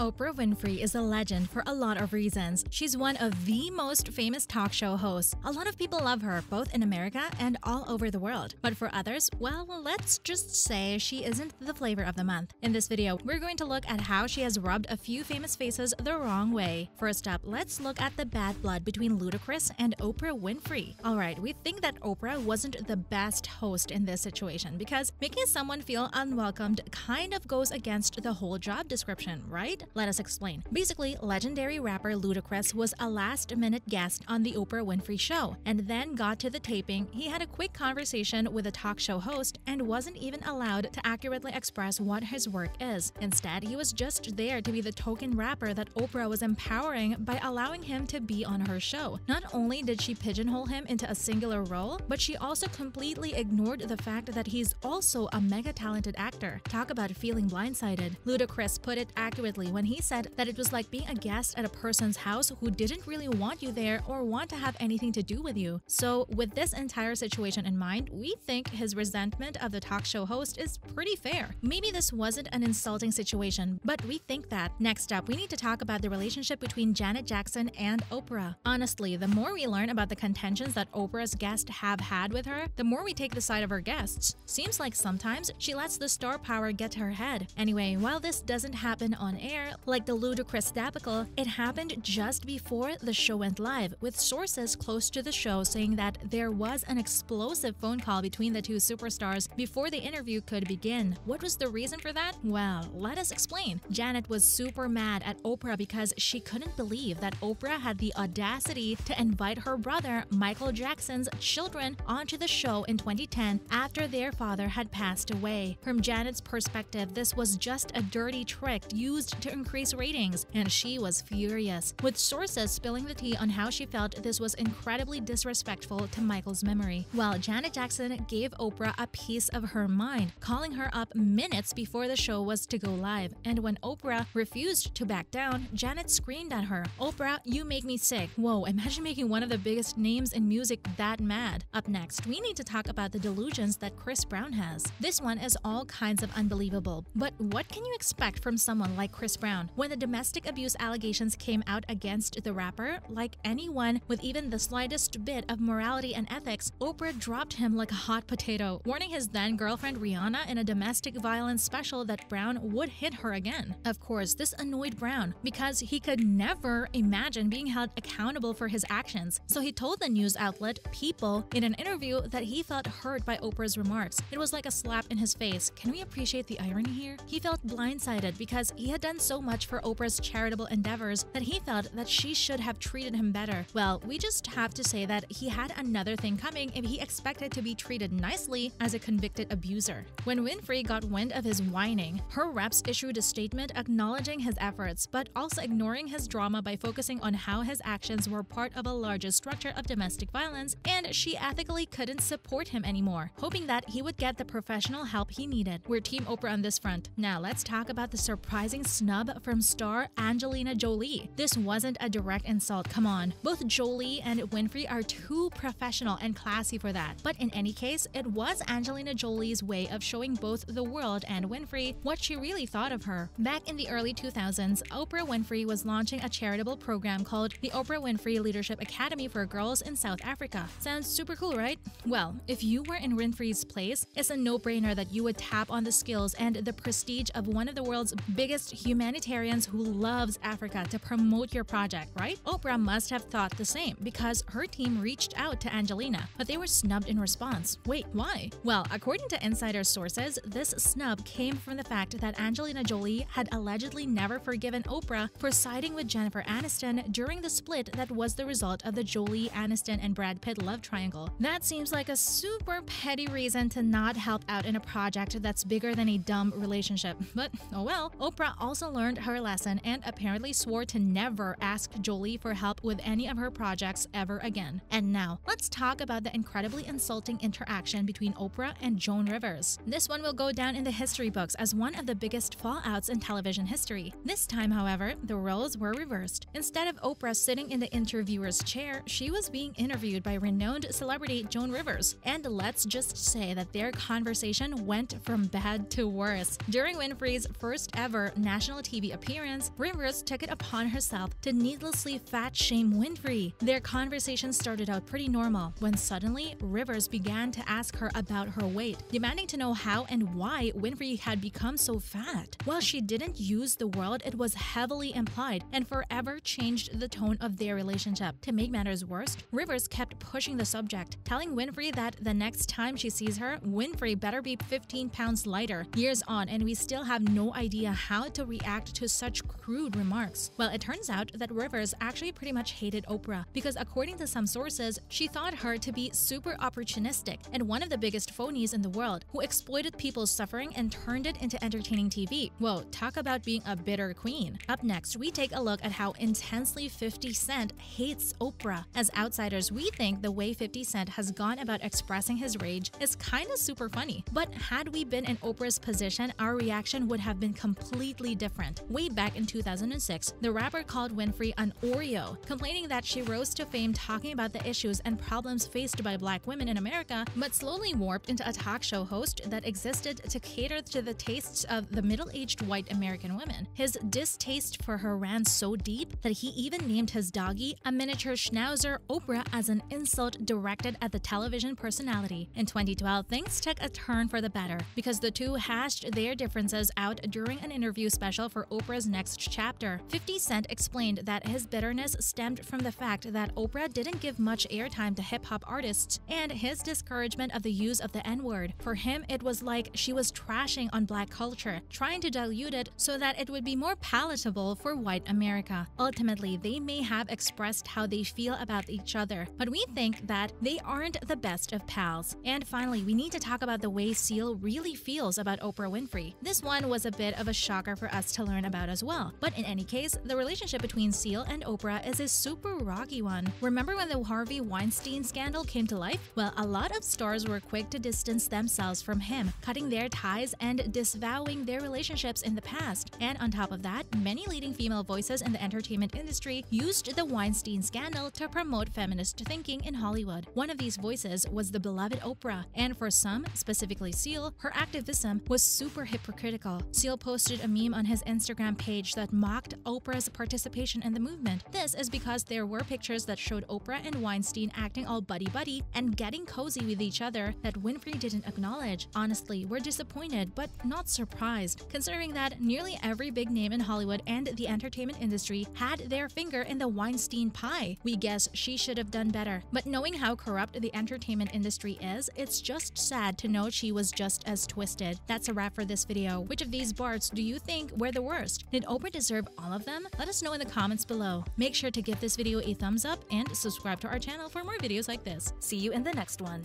Oprah Winfrey is a legend for a lot of reasons. She's one of the most famous talk show hosts. A lot of people love her, both in America and all over the world. But for others, well, let's just say she isn't the flavor of the month. In this video, we're going to look at how she has rubbed a few famous faces the wrong way. First up, let's look at the bad blood between Ludacris and Oprah Winfrey. Alright, we think that Oprah wasn't the best host in this situation because making someone feel unwelcomed kind of goes against the whole job description, right? Let us explain. Basically, legendary rapper Ludacris was a last minute guest on The Oprah Winfrey Show and then got to the taping. He had a quick conversation with a talk show host and wasn't even allowed to accurately express what his work is. Instead, he was just there to be the token rapper that Oprah was empowering by allowing him to be on her show. Not only did she pigeonhole him into a singular role, but she also completely ignored the fact that he's also a mega talented actor. Talk about feeling blindsided. Ludacris put it accurately when he said that it was like being a guest at a person's house who didn't really want you there or want to have anything to do with you. So, with this entire situation in mind, we think his resentment of the talk show host is pretty fair. Maybe this wasn't an insulting situation, but we think that. Next up, we need to talk about the relationship between Janet Jackson and Oprah. Honestly, the more we learn about the contentions that Oprah's guests have had with her, the more we take the side of her guests. Seems like sometimes she lets the star power get to her head. Anyway, while this doesn't happen on air, like the Ludacris debacle, it happened just before the show went live, with sources close to the show saying that there was an explosive phone call between the two superstars before the interview could begin. What was the reason for that? Well, let us explain. Janet was super mad at Oprah because she couldn't believe that Oprah had the audacity to invite her brother, Michael Jackson's children, onto the show in 2010 after their father had passed away. From Janet's perspective, this was just a dirty trick used to increase ratings, and she was furious, with sources spilling the tea on how she felt this was incredibly disrespectful to Michael's memory. While Janet Jackson gave Oprah a piece of her mind, calling her up minutes before the show was to go live, and when Oprah refused to back down, Janet screamed at her, Oprah, you make me sick. Whoa, imagine making one of the biggest names in music that mad. Up next, we need to talk about the delusions that Chris Brown has. This one is all kinds of unbelievable, but what can you expect from someone like Chris Brown? When the domestic abuse allegations came out against the rapper, like anyone with even the slightest bit of morality and ethics, Oprah dropped him like a hot potato, warning his then girlfriend Rihanna in a domestic violence special that Brown would hit her again. Of course, this annoyed Brown because he could never imagine being held accountable for his actions. So he told the news outlet People in an interview that he felt hurt by Oprah's remarks. It was like a slap in his face. Can we appreciate the irony here? He felt blindsided because he had done so so much for Oprah's charitable endeavors that he felt that she should have treated him better. Well, we just have to say that he had another thing coming if he expected to be treated nicely as a convicted abuser. When Winfrey got wind of his whining, her reps issued a statement acknowledging his efforts, but also ignoring his drama by focusing on how his actions were part of a larger structure of domestic violence, and she ethically couldn't support him anymore, hoping that he would get the professional help he needed. We're Team Oprah on this front. Now let's talk about the surprising snub from star Angelina Jolie. This wasn't a direct insult, come on. Both Jolie and Winfrey are too professional and classy for that. But in any case, it was Angelina Jolie's way of showing both the world and Winfrey what she really thought of her. Back in the early 2000s, Oprah Winfrey was launching a charitable program called the Oprah Winfrey Leadership Academy for Girls in South Africa. Sounds super cool, right? Well, if you were in Winfrey's place, it's a no-brainer that you would tap on the skills and the prestige of one of the world's biggest humanitarian humanitarians who loves Africa to promote your project, right? Oprah must have thought the same because her team reached out to Angelina, but they were snubbed in response. Wait, why? Well, according to insider sources, this snub came from the fact that Angelina Jolie had allegedly never forgiven Oprah for siding with Jennifer Aniston during the split that was the result of the Jolie, Aniston, and Brad Pitt love triangle. That seems like a super petty reason to not help out in a project that's bigger than a dumb relationship. But oh well, Oprah also learned her lesson and apparently swore to never ask Jolie for help with any of her projects ever again. And now, let's talk about the incredibly insulting interaction between Oprah and Joan Rivers. This one will go down in the history books as one of the biggest fallouts in television history. This time, however, the roles were reversed. Instead of Oprah sitting in the interviewer's chair, she was being interviewed by renowned celebrity Joan Rivers. And let's just say that their conversation went from bad to worse. During Winfrey's first ever national TV appearance, Rivers took it upon herself to needlessly fat shame Winfrey. Their conversation started out pretty normal when suddenly Rivers began to ask her about her weight, demanding to know how and why Winfrey had become so fat. While she didn't use the word, it was heavily implied and forever changed the tone of their relationship. To make matters worse, Rivers kept pushing the subject, telling Winfrey that the next time she sees her, Winfrey better be 15 pounds lighter. Years on, and we still have no idea how to react to such crude remarks. Well, it turns out that Rivers actually pretty much hated Oprah because, according to some sources, she thought her to be super opportunistic and one of the biggest phonies in the world who exploited people's suffering and turned it into entertaining TV. Whoa, talk about being a bitter queen. Up next, we take a look at how intensely 50 Cent hates Oprah. As outsiders, we think the way 50 Cent has gone about expressing his rage is kinda super funny. But had we been in Oprah's position, our reaction would have been completely different. Way back in 2006, the rapper called Winfrey an Oreo, complaining that she rose to fame talking about the issues and problems faced by black women in America, but slowly warped into a talk show host that existed to cater to the tastes of the middle-aged white American women. His distaste for her ran so deep that he even named his doggy, a miniature schnauzer Oprah, as an insult directed at the television personality. In 2012, things took a turn for the better because the two hashed their differences out during an interview special for Oprah's next chapter. 50 Cent explained that his bitterness stemmed from the fact that Oprah didn't give much airtime to hip hop artists and his discouragement of the use of the N word. For him, it was like she was trashing on black culture, trying to dilute it so that it would be more palatable for white America. Ultimately, they may have expressed how they feel about each other, but we think that they aren't the best of pals. And finally, we need to talk about the way Seal really feels about Oprah Winfrey. This one was a bit of a shocker for us to learn about as well. But in any case, the relationship between Seal and Oprah is a super rocky one. Remember when the Harvey Weinstein scandal came to life? Well, a lot of stars were quick to distance themselves from him, cutting their ties and disavowing their relationships in the past. And on top of that, many leading female voices in the entertainment industry used the Weinstein scandal to promote feminist thinking in Hollywood. One of these voices was the beloved Oprah, and for some, specifically Seal, her activism was super hypocritical. Seal posted a meme on his Instagram page that mocked Oprah's participation in the movement. This is because there were pictures that showed Oprah and Weinstein acting all buddy-buddy and getting cozy with each other that Winfrey didn't acknowledge. Honestly, we're disappointed, but not surprised, considering that nearly every big name in Hollywood and the entertainment industry had their finger in the Weinstein pie. We guess she should have done better. But knowing how corrupt the entertainment industry is, it's just sad to know she was just as twisted. That's a wrap for this video. Which of these Barts do you think were the worst? Did Oprah deserve all of them? Let us know in the comments below. Make sure to give this video a thumbs up and subscribe to our channel for more videos like this. See you in the next one.